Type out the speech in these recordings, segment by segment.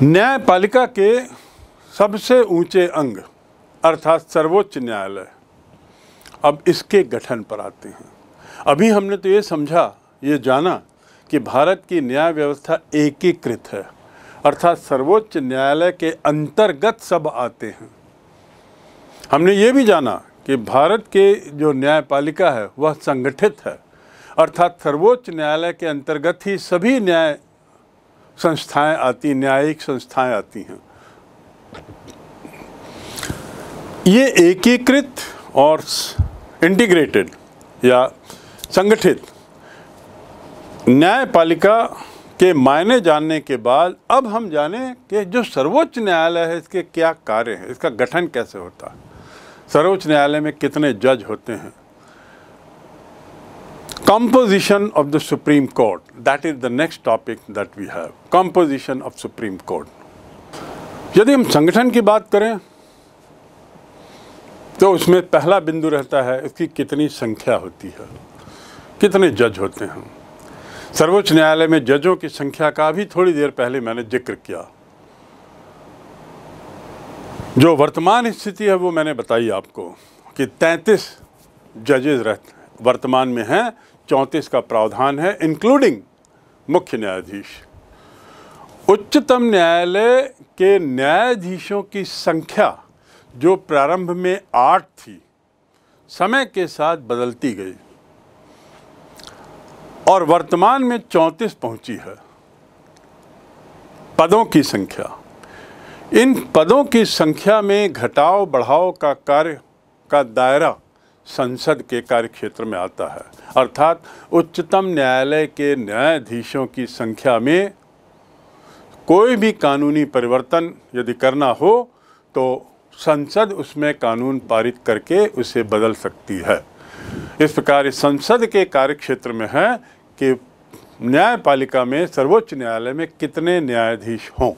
न्यायपालिका के सबसे ऊँचे अंग, अर्थात सर्वोच्च न्यायालय, अब इसके गठन पर आते हैं। अभी हमने तो ये समझा, ये जाना कि भारत की न्याय व्यवस्था एकीकृत है, अर्थात सर्वोच्च न्यायालय के अंतर्गत सब आते हैं। हमने ये भी जाना कि भारत के जो न्यायपालिका है, वह संगठित है, अर्थात सर्वोच्च न्यायालय के अंतर्गत ही सभी न्याय संस्थाएँ आती, न्यायिक संस्थाएँ आती हैं। ये एकीकृत और इंटीग्रेटेड या संगठित न्यायपालिका के मायने जानने के बाद अब हम जाने कि जो सर्वोच्च न्यायालय है, इसके क्या कार्य हैं, इसका गठन कैसे होता है। सर्वोच्च न्यायालय में कितने जज होते हैं? Composition of the supreme court. That is the next topic that we have. Composition of supreme court. यदि हम संगठन की बात करें तो उसमें पहला बिंदु रहता है, इसकी कितनी संख्या होती है? कितने जज होते हैं? सर्वोच्च न्यायालय में जजों की संख्या का भी थोड़ी देर पहले मैंने ज़िक्र किया। जो वर्तमान स्थिति है, वो मैंने बताई आपको कि 33 जजेस रहते वर्तमान में हैं चौंतीस का प्रावधान है इंक्लूडिंग मुख्य न्यायाधीश। उच्चतम न्यायालय के न्यायाधीशों की संख्या जो प्रारंभ में आठ थी, समय के साथ बदलती गई और वर्तमान में चौंतीस पहुँची है। पदों की संख्या। इन पदों की संख्या में घटाव बढ़ाव का कार्य का दायरा संसद के कार्य क्षेत्र में आता है। अर्थात उच्चतम न्यायालय के न्यायाधीशों की संख्या में कोई भी कानूनी परिवर्तन यदि करना हो तो संसद उसमें कानून पारित करके उसे बदल सकती है। इस प्रकार संसद के कार्य क्षेत्र में है कि न्यायपालिका में, सर्वोच्च न्यायालय में कितने न्यायाधीश हों।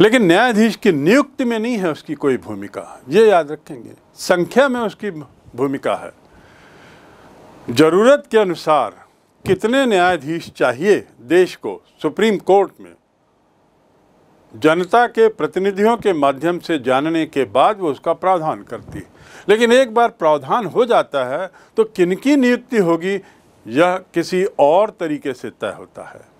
लेकिन न्यायाधीश की नियुक्ति में नहीं है उसकी कोई भूमिका। ये याद रखेंगे, संख्या में उसकी भूमिका है। ज़रूरत के अनुसार कितने न्यायाधीश चाहिए देश को सुप्रीम कोर्ट में? जनता के प्रतिनिधियों के माध्यम से जानने के बाद वो उसका प्रावधान करती है। लेकिन एक बार प्रावधान हो जाता है तो किनकी नियुक्ति होगी, यह किसी और तरीके से तय होता है।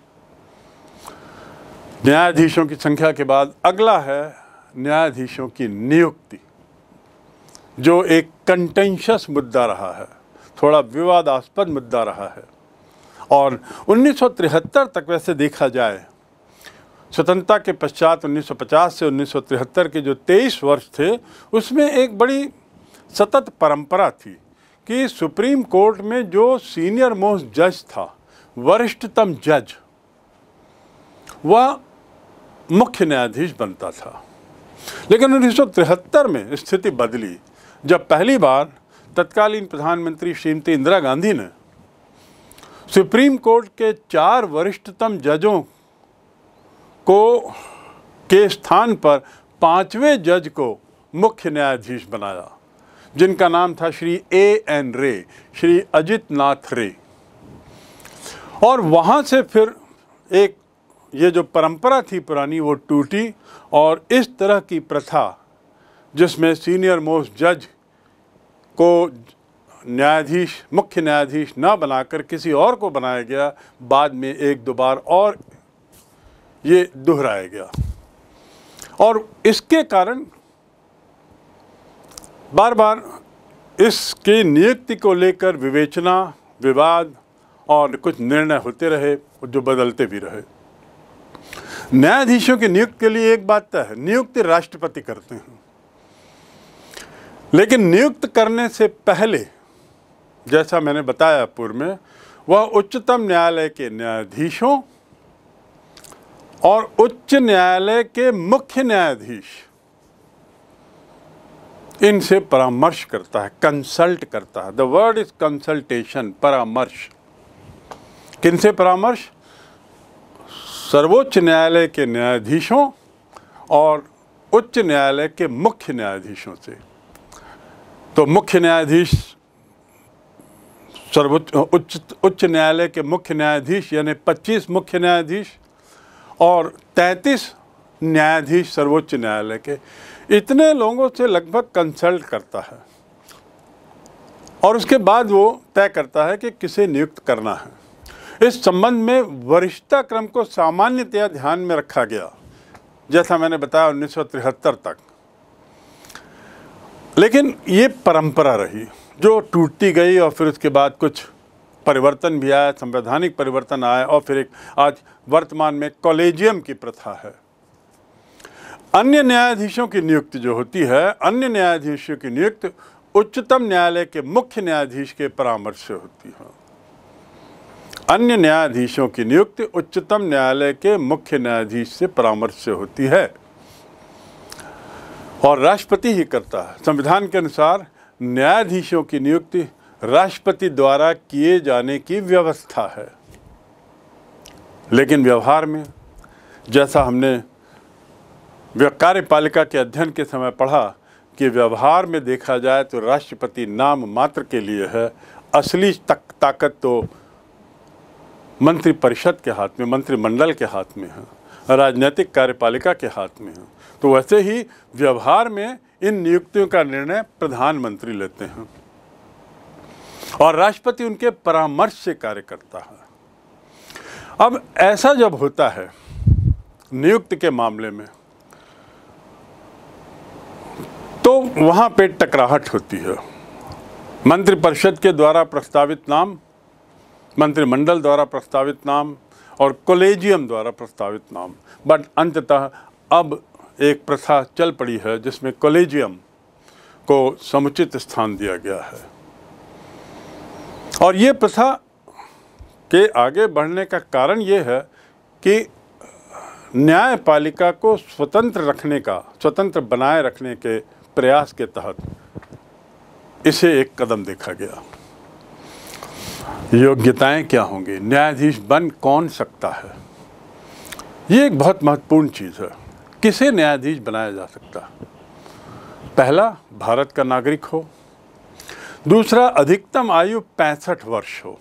न्यायाधीशों की संख्या के बाद अगला है न्यायाधीशों की नियुक्ति, जो एक कंटेंशस मुद्दा रहा है, थोड़ा विवादास्पद मुद्दा रहा है। और 1973 तक वैसे देखा जाए, स्वतंत्रता के पश्चात 1950 से 1973 के जो 23 वर्ष थे, उसमें एक बड़ी सतत परंपरा थी कि सुप्रीम कोर्ट में जो सीनियर मोस्ट जज था, वरिष्ठतम जज, वह मुख्य न्यायाधीश बनता था। लेकिन 1973 में स्थिति बदली। जब पहली बार तत्कालीन प्रधानमंत्री श्रीमती इंदिरा गांधी ने सुप्रीम कोर्ट के चार वरिष्ठतम जजों को के स्थान पर पाँचवें जज को मुख्य न्यायाधीश बनाया, जिनका नाम था श्री ए एन रे, श्री अजित नाथ रे। और वहाँ से फिर एक ये जो परंपरा थी पुरानी, वो टूटी और इस तरह की प्रथा जिसमें सीनियर मोस्ट जज को न्यायाधीश, मुख्य न्यायाधीश न बनाकर किसी और को बनाया गया, बाद में एक दो बार और ये दोहराया गया। और इसके कारण बार बार इसकी नियुक्ति को लेकर विवेचना, विवाद और कुछ निर्णय होते रहे, जो बदलते भी रहे। न्यायाधीशों की नियुक्ति के लिए एक बात तय है, नियुक्ति राष्ट्रपति करते हैं। लेकिन नियुक्त करने से पहले, जैसा मैंने बताया पूर्व में, वह उच्चतम न्यायालय के न्यायाधीशों और उच्च न्यायालय के मुख्य न्यायाधीश, इनसे परामर्श करता है कंसल्ट करता है। द वर्ड इज़ कंसल्टेशन परामर्श। किनसे परामर्श? सर्वोच्च न्यायालय के न्यायाधीशों और उच्च न्यायालय के मुख्य न्यायाधीशों से। तो मुख्य न्यायाधीश, सर्वोच्च, उच्च उच्च न्यायालय के मुख्य न्यायाधीश यानी 25 मुख्य न्यायाधीश और 33 न्यायाधीश सर्वोच्च न्यायालय के। इतने लोगों से लगभग कंसल्ट करता है। और उसके बाद वो तय करता है कि किसे नियुक्त करना है। इस संबंध में वरिष्ठता क्रम को सामान्यतया ध्यान में रखा गया, जैसा मैंने बताया उन्नीस सौ तिहत्तर तक। लेकिन ये परंपरा रही, जो टूटती गई और फिर उसके बाद कुछ परिवर्तन भी आया, संवैधानिक परिवर्तन आया, और फिर एक आज वर्तमान में कॉलेजियम की प्रथा है। अन्य न्यायाधीशों की नियुक्ति जो होती है, अन्य न्यायाधीशों की नियुक्ति उच्चतम न्यायालय के मुख्य न्यायाधीश के परामर्श से होती है। अन्य न्यायाधीशों की नियुक्ति उच्चतम न्यायालय के मुख्य न्यायाधीश से परामर्श से होती है। और राष्ट्रपति ही करता है। संविधान के अनुसार न्यायाधीशों की नियुक्ति राष्ट्रपति द्वारा किए जाने की व्यवस्था है। लेकिन व्यवहार में, जैसा हमने कार्यपालिका के अध्ययन के समय पढ़ा कि व्यवहार में देखा जाए तो राष्ट्रपति नाम मात्र के लिए है। असली तक, ताकत तो मंत्रिपरिषद के हाथ में, मंत्रिमंडल के हाथ में है, राजनीतिक कार्यपालिका के हाथ में है। तो वैसे ही व्यवहार में इन नियुक्तियों का निर्णय प्रधानमंत्री लेते हैं। और राष्ट्रपति उनके परामर्श से कार्य करता है। अब ऐसा जब होता है, नियुक्ति के मामले में तो वहाँ पे टकराहट होती है। मंत्रिपरिषद के द्वारा प्रस्तावित नाम मंत्रिमंडल द्वारा प्रस्तावित नाम और कॉलेजियम द्वारा प्रस्तावित नाम। बट अंततः अब एक प्रथा चल पड़ी है जिसमें कॉलेजियम को समुचित स्थान दिया गया है। और ये प्रथा के आगे बढ़ने का कारण ये है कि न्यायपालिका को स्वतंत्र रखने का, स्वतंत्र बनाए रखने के प्रयास के तहत इसे एक कदम देखा गया। योग्यताएँ क्या होंगी? न्यायाधीश बन कौन सकता है? ये एक बहुत महत्वपूर्ण चीज़ है। किसे न्यायाधीश बनाया जा सकता है? पहला, भारत का नागरिक हो। दूसरा, अधिकतम आयु पैंसठ वर्ष हो।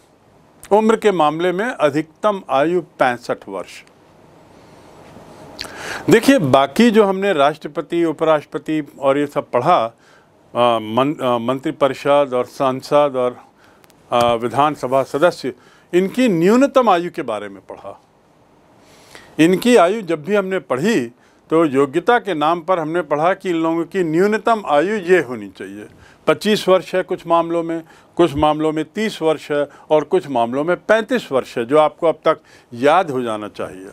उम्र के मामले में अधिकतम आयु पैंसठ वर्ष। देखिए, बाकी जो हमने राष्ट्रपति, उपराष्ट्रपति और ये सब पढ़ा मंत्रिपरिषद और सांसद और विधानसभा सदस्य, इनकी न्यूनतम आयु के बारे में पढ़ा। इनकी आयु जब भी हमने पढ़ी तो योग्यता के नाम पर हमने पढ़ा कि इन लोगों की न्यूनतम आयु ये होनी चाहिए। 25 वर्ष है कुछ मामलों में, कुछ मामलों में 30 वर्ष है और कुछ मामलों में 35 वर्ष है, जो आपको अब तक याद हो जाना चाहिए।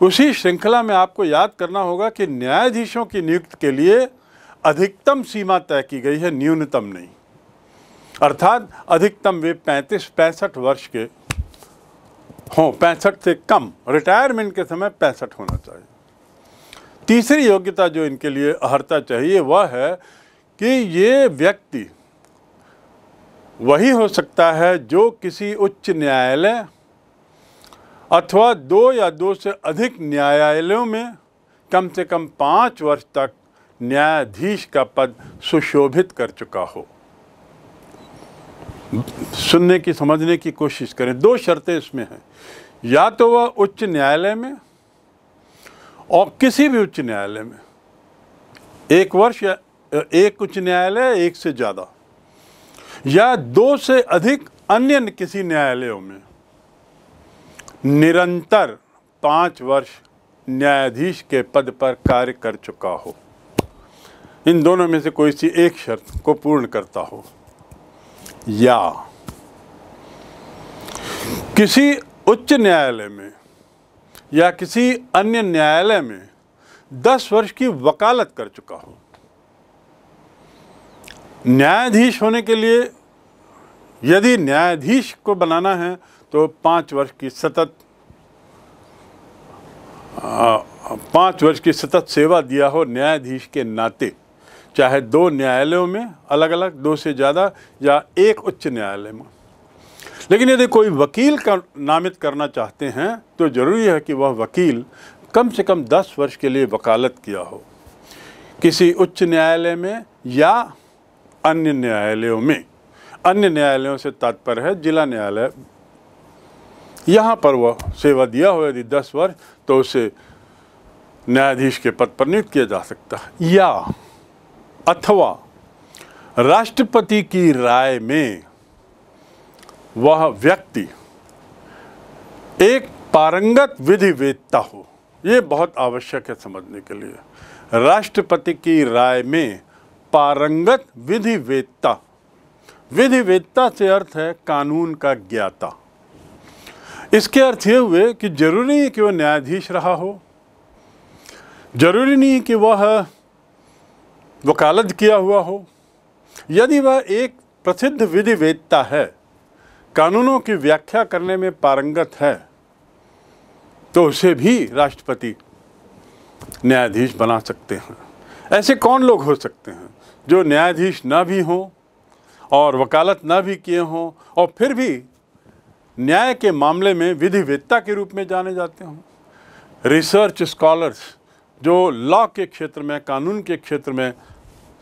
उसी श्रृंखला में आपको याद करना होगा कि न्यायाधीशों की नियुक्ति के लिए अधिकतम सीमा तय की गई है, न्यूनतम नहीं। अर्थात अधिकतम वे पैंतीस, पैंसठ वर्ष के हों, पैंसठ से कम, रिटायरमेंट के समय पैंसठ होना चाहिए। तीसरी योग्यता जो इनके लिए अहर्ता चाहिए वह है कि ये व्यक्ति वही हो सकता है जो किसी उच्च न्यायालय अथवा दो या दो से अधिक न्यायालयों में कम से कम पाँच वर्ष तक न्यायाधीश का पद सुशोभित कर चुका हो। सुनने की, समझने की कोशिश करें। दो शर्तें इसमें हैं। या तो वह उच्च न्यायालय में और किसी भी उच्च न्यायालय में। एक वर्ष या, एक उच्च न्यायालय, एक से ज़्यादा। या दो से अधिक अन्य किसी न्यायालयों में। निरंतर पाँच वर्ष न्यायाधीश के पद पर कार्य कर चुका हो। इन दोनों में से कोई सी एक शर्त को पूर्ण करता हो। या। किसी उच्च न्यायालय में या किसी अन्य न्यायालय में दस वर्ष की वकालत कर चुका हो। न्यायाधीश होने के लिए यदि न्यायाधीश को बनाना है तो पाँच वर्ष की सतत पाँच वर्ष की सतत सेवा दिया हो न्यायाधीश के नाते। चाहे दो न्यायालयों में अलग अलग दो से ज़्यादा, या एक उच्च न्यायालय में। लेकिन यदि कोई वकील का नामित करना चाहते हैं तो ज़रूरी है कि वह वकील कम से कम दस वर्ष के लिए वकालत किया हो। किसी उच्च न्यायालय में या अन्य न्यायालयों में। अन्य न्यायालयों से तात्पर्य है, जिला न्यायालय। यहाँ पर वह सेवा दिया हो, यदि दस वर्ष तो उसे न्यायाधीश के पद पर नियुक्त किया जा सकता है। या अथवा राष्ट्रपति की राय में वह व्यक्ति एक पारंगत विधि वेदता हो, ये बहुत आवश्यक है समझने के लिए। राष्ट्रपति की राय में पारंगत विधि वेदता विधि वेदता से अर्थ है कानून का ज्ञाता। इसके अर्थ ये हुए कि ज़रूरी नहीं कि वह न्यायाधीश रहा हो, ज़रूरी नहीं कि वह वकालत किया हुआ हो। यदि वह एक प्रसिद्ध विधि वेदता है, कानूनों की व्याख्या करने में पारंगत है तो उसे भी राष्ट्रपति न्यायाधीश बना सकते हैं। ऐसे कौन लोग हो सकते हैं जो न्यायाधीश ना भी हों और वकालत ना भी किए हों और फिर भी न्याय के मामले में विधिवेत्ता के रूप में जाने जाते हों? रिसर्च स्कॉलर्स जो लॉ के क्षेत्र में, कानून के क्षेत्र में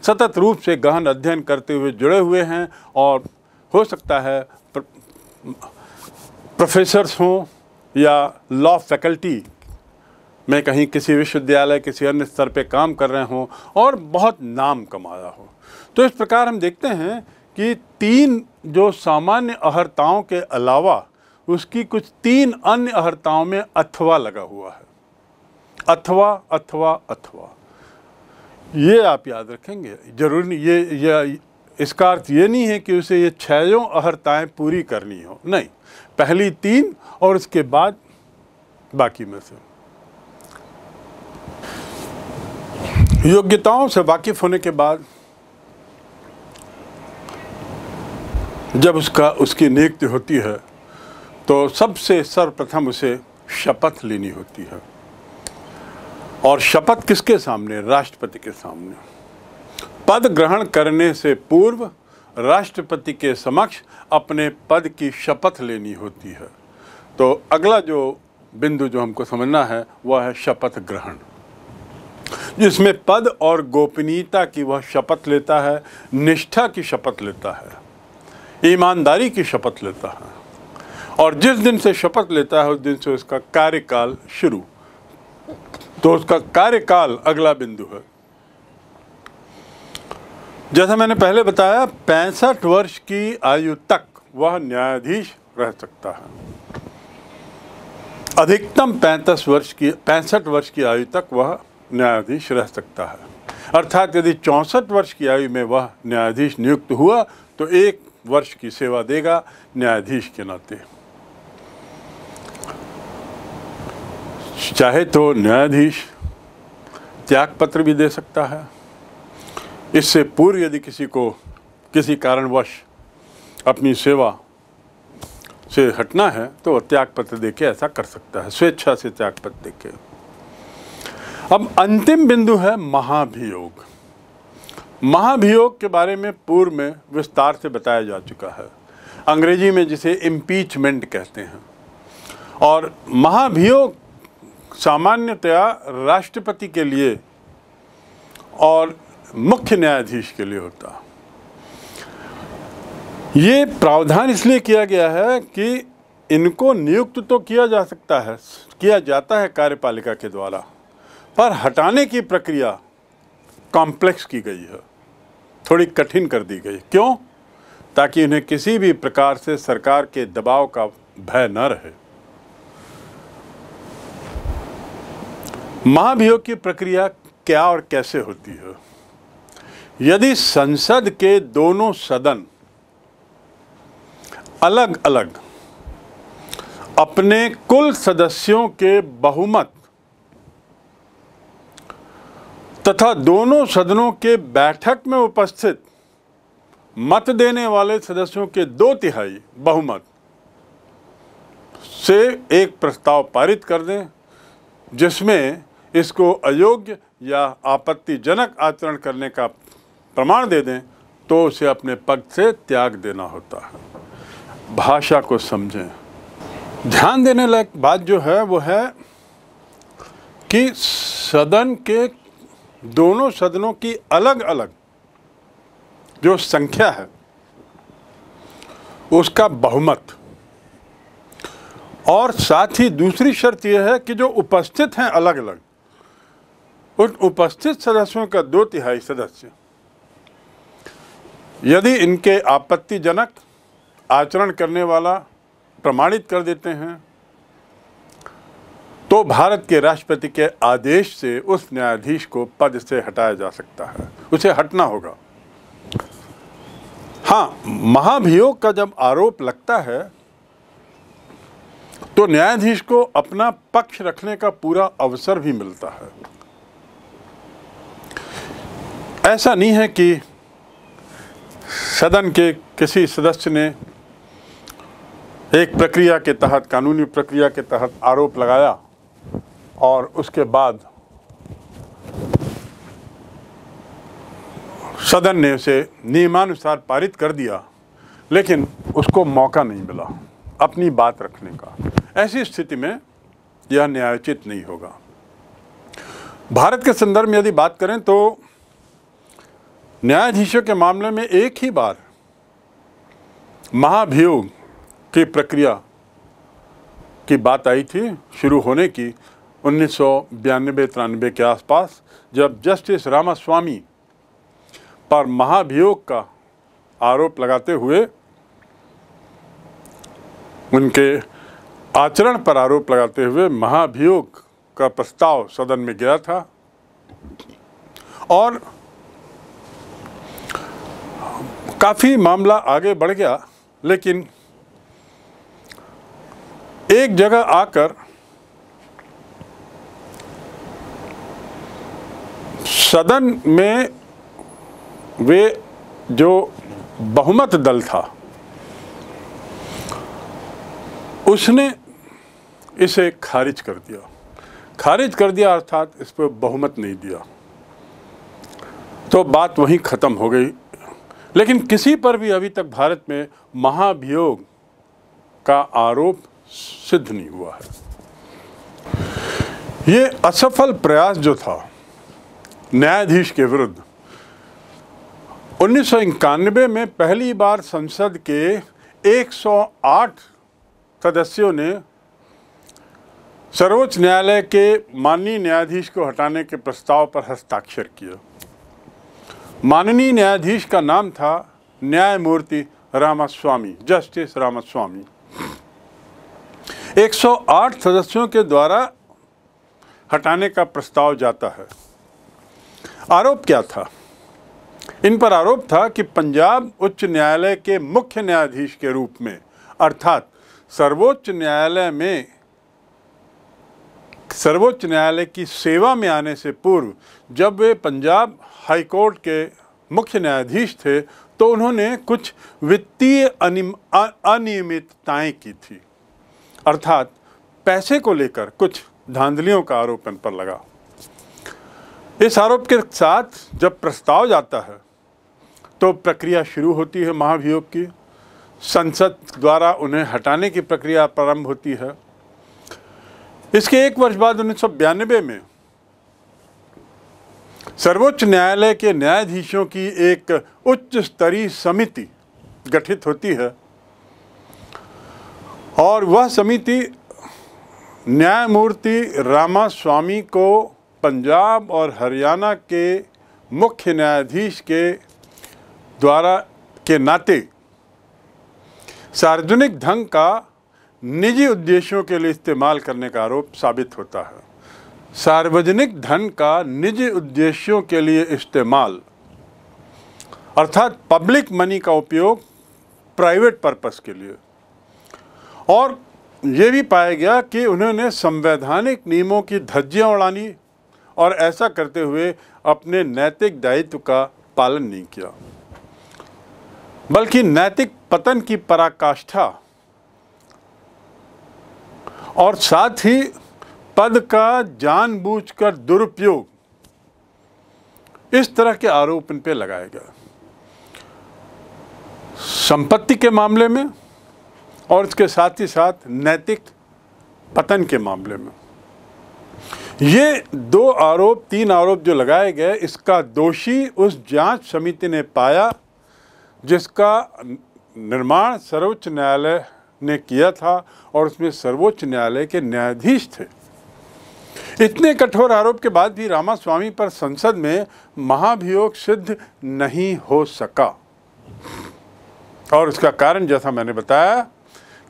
सतत रूप से गहन अध्ययन करते हुए जुड़े हुए हैं और हो सकता है प्रोफेसर्स हों या लॉ फैकल्टी में कहीं किसी विश्वविद्यालय, किसी अन्य स्तर पे काम कर रहे हों और बहुत नाम कमाया हो। तो इस प्रकार हम देखते हैं कि तीन जो सामान्य अहर्ताओं के अलावा उसकी कुछ तीन अन्य अहर्ताओं में अथवा लगा हुआ है। अथवा अथवा अथवा। ये आप याद रखेंगे, ज़रूरी ये ये, इसका अर्थ ये नहीं है कि उसे ये छयों अहर्ताएँ पूरी करनी हो, नहीं। पहली तीन और उसके बाद बाकी में से। योग्यताओं से वाकिफ होने के बाद, जब उसका, उसकी नियुक्ति होती है तो सबसे सर्वप्रथम उसे शपथ लेनी होती है। और शपथ किसके सामने? राष्ट्रपति के सामने। पद ग्रहण करने से पूर्व राष्ट्रपति के समक्ष अपने पद की शपथ लेनी होती है। तो अगला जो बिंदु जो हमको समझना है, वह है शपथ ग्रहण। जिसमें पद और गोपनीयता की वह शपथ लेता है, निष्ठा की शपथ लेता है, ईमानदारी की शपथ लेता है। और जिस दिन से शपथ लेता है, उस दिन से उसका कार्यकाल शुरू। तो उसका कार्यकाल अगला बिंदु है। जैसा मैंने पहले बताया, पैंसठ वर्ष की आयु तक वह न्यायाधीश रह सकता है। अधिकतम पैंतीस वर्ष की, पैंसठ वर्ष की आयु तक वह न्यायाधीश रह सकता है। अर्थात यदि चौंसठ वर्ष की आयु में वह न्यायाधीश नियुक्त हुआ तो एक वर्ष की सेवा देगा न्यायाधीश के नाते। चाहे तो न्यायाधीश त्याग पत्र भी दे सकता है। इससे पूर्व यदि किसी को किसी कारणवश अपनी सेवा से हटना है तो वह त्याग पत्र देके ऐसा कर सकता है, स्वेच्छा से त्याग पत्र देके। अब अंतिम बिंदु है महाभियोग। महाभियोग के बारे में पूर्व में विस्तार से बताया जा चुका है। अंग्रेज़ी में जिसे इम्पीचमेंट कहते हैं। और महाभियोग सामान्यतया राष्ट्रपति के लिए और मुख्य न्यायाधीश के लिए होता। ये प्रावधान इसलिए किया गया है कि इनको नियुक्त तो किया जा सकता है, किया जाता है कार्यपालिका के द्वारा, पर हटाने की प्रक्रिया कॉम्प्लेक्स की गई है। थोड़ी कठिन कर दी गई। क्यों? ताकि उन्हें किसी भी प्रकार से सरकार के दबाव का भय न रहे। महाभियोग की प्रक्रिया क्या और कैसे होती है? यदि संसद के दोनों सदन अलग अलग अपने कुल सदस्यों के बहुमत तथा दोनों सदनों के बैठक में उपस्थित मत देने वाले सदस्यों के दो तिहाई बहुमत से एक प्रस्ताव पारित कर दें, जिसमें इसको अयोग्य या आपत्तिजनक आचरण करने का प्रमाण दे दें तो उसे अपने पद से त्याग देना होता है। भाषा को समझें। ध्यान देने लायक बात जो है, वो है कि सदन के दोनों सदनों की अलग अलग जो संख्या है, उसका बहुमत। और साथ ही दूसरी शर्त यह है कि जो उपस्थित हैं अलग अलग उन उपस्थित सदस्यों का दो तिहाई सदस्य। यदि इनके आपत्तिजनक आचरण करने वाला प्रमाणित कर देते हैं तो भारत के राष्ट्रपति के आदेश से उस न्यायाधीश को पद से हटाया जा सकता है। उसे हटना होगा। हाँ महाभियोग का जब आरोप लगता है तो न्यायाधीश को अपना पक्ष रखने का पूरा अवसर भी मिलता है। ऐसा नहीं है कि सदन के किसी सदस्य ने एक प्रक्रिया के तहत, कानूनी प्रक्रिया के तहत आरोप लगाया और उसके बाद सदन ने उसे नियमानुसार पारित कर दिया, लेकिन उसको मौका नहीं मिला अपनी बात रखने का। ऐसी स्थिति में यह न्यायोचित नहीं होगा। भारत के संदर्भ में यदि बात करें तो न्यायाधीशों के मामले में एक ही बार महाभियोग की प्रक्रिया की बात आई थी, शुरू होने की, उन्नीस सौ बयानबे तिरानबे के आसपास, जब जस्टिस रामास्वामी पर महाभियोग का आरोप लगाते हुए, उनके आचरण पर आरोप लगाते हुए महाभियोग का प्रस्ताव सदन में गया था, और काफ़ी मामला आगे बढ़ गया, लेकिन एक जगह आकर सदन में वे जो बहुमत दल था, उसने इसे खारिज कर दिया। खारिज कर दिया अर्थात इस पर बहुमत नहीं दिया। तो बात वहीं ख़त्म हो गई। लेकिन किसी पर भी अभी तक भारत में महाभियोग का आरोप सिद्ध नहीं हुआ है। ये असफल प्रयास जो था, न्यायाधीश के विरुद्ध, उन्नीस सौ इक्यानबे में पहली बार संसद के 108 सदस्यों ने सर्वोच्च न्यायालय के माननीय न्यायाधीश को हटाने के प्रस्ताव पर हस्ताक्षर किया। माननीय न्यायाधीश का नाम था न्यायमूर्ति रामास्वामी, जस्टिस रामास्वामी। 108 सदस्यों के द्वारा हटाने का प्रस्ताव जाता है। आरोप क्या था? इन पर आरोप था कि पंजाब उच्च न्यायालय के मुख्य न्यायाधीश के रूप में, अर्थात सर्वोच्च न्यायालय में सर्वोच्च न्यायालय की सेवा में आने से पूर्व, जब वे पंजाब हाई कोर्ट के मुख्य न्यायाधीश थे तो उन्होंने कुछ वित्तीय अनियमितताएँ की थी। अर्थात, पैसे को लेकर कुछ धांधलियों का आरोप इन पर लगा। इस आरोप के साथ जब प्रस्ताव जाता है तो प्रक्रिया शुरू होती है महाभियोग की। संसद द्वारा उन्हें हटाने की प्रक्रिया प्रारंभ होती है। इसके एक वर्ष बाद उन्नीस में सर्वोच्च न्यायालय के न्यायाधीशों की एक उच्च स्तरीय समिति गठित होती है। और वह समिति न्यायमूर्ति रामास्वामी को पंजाब और हरियाणा के मुख्य न्यायाधीश के द्वारा के नाते सार्वजनिक ढंग का निजी उद्देश्यों के लिए इस्तेमाल करने का आरोप साबित होता है। सार्वजनिक धन का निजी उद्देश्यों के लिए इस्तेमाल, अर्थात पब्लिक मनी का उपयोग प्राइवेट पर्पस के लिए। और ये भी पाया गया कि उन्होंने संवैधानिक नियमों की धज्जियाँ उड़ानी और ऐसा करते हुए अपने नैतिक दायित्व का पालन नहीं किया, बल्कि नैतिक पतन की पराकाष्ठा और साथ ही पद का जानबूझकर दुरुपयोग इस तरह के आरोप इन पे लगाए गए संपत्ति के मामले में और इसके साथ ही साथ नैतिक पतन के मामले में। ये दो आरोप, तीन आरोप जो लगाए गए, इसका दोषी उस जाँच समिति ने पाया जिसका निर्माण सर्वोच्च न्यायालय ने किया था और उसमें सर्वोच्च न्यायालय के न्यायाधीश थे। इतने कठोर आरोप के बाद भी रामास्वामी पर संसद में महाभियोग सिद्ध नहीं हो सका। और उसका कारण जैसा मैंने बताया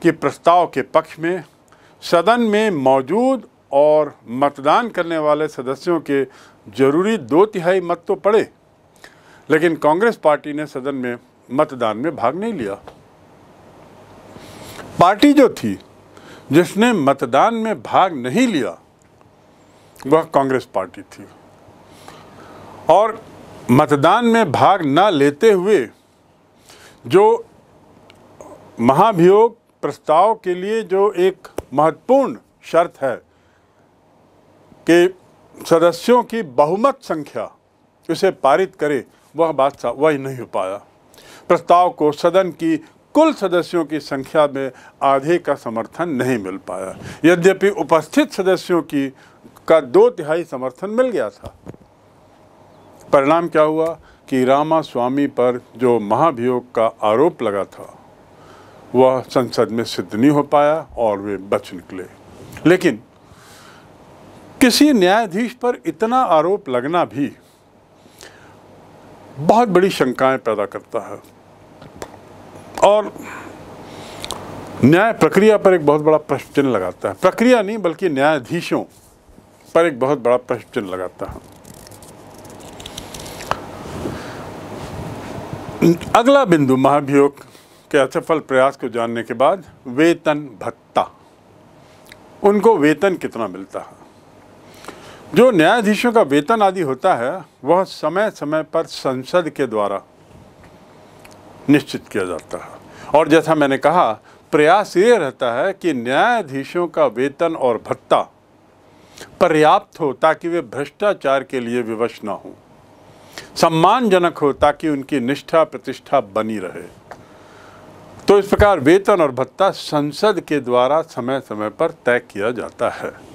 कि प्रस्ताव के पक्ष में, सदन में मौजूद और मतदान करने वाले सदस्यों के ज़रूरी दो तिहाई मत तो पड़े, लेकिन कांग्रेस पार्टी ने सदन में मतदान में भाग नहीं लिया। पार्टी जो थी, जिसने मतदान में भाग नहीं लिया, वह कांग्रेस पार्टी थी। और मतदान में भाग न लेते हुए, जो महाभियोग प्रस्ताव के लिए जो एक महत्वपूर्ण शर्त है कि सदस्यों की बहुमत संख्या उसे पारित करे, वह बात वही नहीं हो पाया। प्रस्ताव को सदन की कुल सदस्यों की संख्या में आधे का समर्थन नहीं मिल पाया। यद्यपि उपस्थित सदस्यों की, का दो तिहाई समर्थन मिल गया था। परिणाम क्या हुआ कि रामा स्वामी पर जो महाभियोग का आरोप लगा था, वह संसद में सिद्ध नहीं हो पाया और वे बच निकले। लेकिन किसी न्यायाधीश पर इतना आरोप लगना भी बहुत बड़ी शंकाएँ पैदा करता है। और न्याय प्रक्रिया पर एक बहुत बड़ा प्रश्न चिन्ह लगाता है। प्रक्रिया नहीं, बल्कि न्यायाधीशों पर एक बहुत बड़ा प्रश्न चिन्ह लगाता है। अगला बिंदु, महाभियोग के असफल प्रयास को जानने के बाद वेतन भत्ता। उनको वेतन कितना मिलता है? जो न्यायाधीशों का वेतन आदि होता है, वह समय समय पर संसद के द्वारा निश्चित किया जाता है। और जैसा मैंने कहा, प्रयास ये रहता है कि न्यायाधीशों का वेतन और भत्ता पर्याप्त हो ताकि वे भ्रष्टाचार के लिए विवश ना हो। सम्मानजनक हो ताकि उनकी निष्ठा प्रतिष्ठा बनी रहे। तो इस प्रकार वेतन और भत्ता संसद के द्वारा समय समय पर तय किया जाता है।